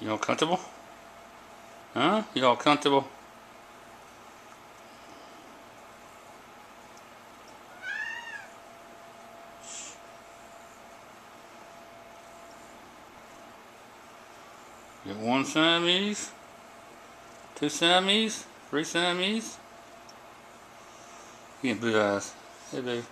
You all comfortable? Huh? You all comfortable? Get one Siamese, two Siamese, three Siamese. You get blue eyes. Hey, baby.